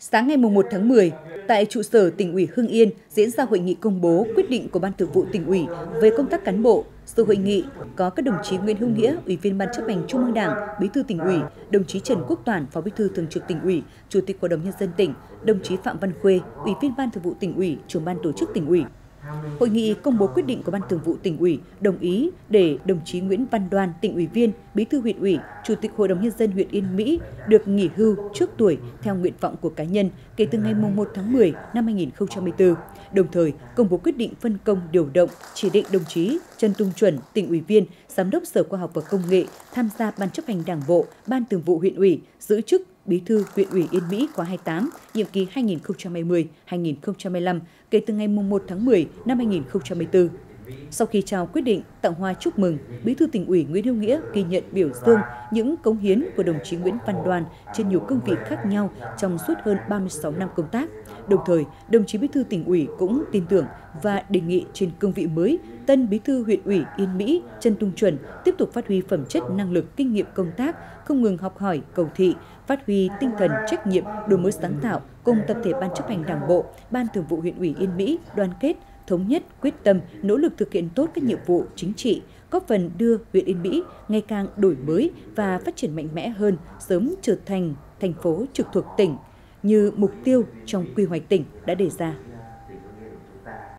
Sáng ngày 1 tháng 10, tại trụ sở tỉnh ủy Hưng Yên diễn ra hội nghị công bố quyết định của Ban Thường vụ tỉnh ủy về công tác cán bộ. Sự hội nghị có các đồng chí Nguyễn Hữu Nghĩa, Ủy viên Ban chấp hành Trung ương Đảng, Bí thư tỉnh ủy, đồng chí Trần Quốc Toản, Phó Bí thư Thường trực tỉnh ủy, Chủ tịch Hội đồng nhân dân tỉnh, đồng chí Phạm Văn Khuê, Ủy viên Ban Thường vụ tỉnh ủy, Trưởng ban tổ chức tỉnh ủy, Hội nghị công bố quyết định của Ban Thường vụ tỉnh ủy đồng ý để đồng chí Nguyễn Văn Đoan, tỉnh ủy viên, bí thư huyện ủy, chủ tịch Hội đồng nhân dân huyện Yên Mỹ được nghỉ hưu trước tuổi theo nguyện vọng của cá nhân kể từ ngày 1 tháng 10 năm 2024. Đồng thời, công bố quyết định phân công điều động chỉ định đồng chí Trần Tung Chuẩn, tỉnh ủy viên, giám đốc Sở Khoa học và Công nghệ tham gia Ban chấp hành Đảng bộ, Ban Thường vụ huyện ủy, giữ chức Bí thư huyện ủy Yên Mỹ khóa 28, nhiệm kỳ 2020-2025, kể từ ngày 1 tháng 10 năm 2024. Sau khi trao quyết định tặng hoa chúc mừng, Bí thư tỉnh ủy Nguyễn Hữu Nghĩa ghi nhận biểu dương những cống hiến của đồng chí Nguyễn Văn Đoàn trên nhiều cương vị khác nhau trong suốt hơn 36 năm công tác. Đồng thời, đồng chí Bí thư tỉnh ủy cũng tin tưởng và đề nghị trên cương vị mới, tân Bí thư huyện ủy Yên Mỹ Trần Tung Chuẩn tiếp tục phát huy phẩm chất năng lực kinh nghiệm công tác, không ngừng học hỏi, cầu thị, phát huy tinh thần trách nhiệm, đổi mới sáng tạo cùng tập thể ban chấp hành Đảng bộ, ban thường vụ huyện ủy Yên Mỹ đoàn kết thống nhất, quyết tâm, nỗ lực thực hiện tốt các nhiệm vụ chính trị, góp phần đưa huyện Yên Mỹ ngày càng đổi mới và phát triển mạnh mẽ hơn, sớm trở thành thành phố trực thuộc tỉnh như mục tiêu trong quy hoạch tỉnh đã đề ra.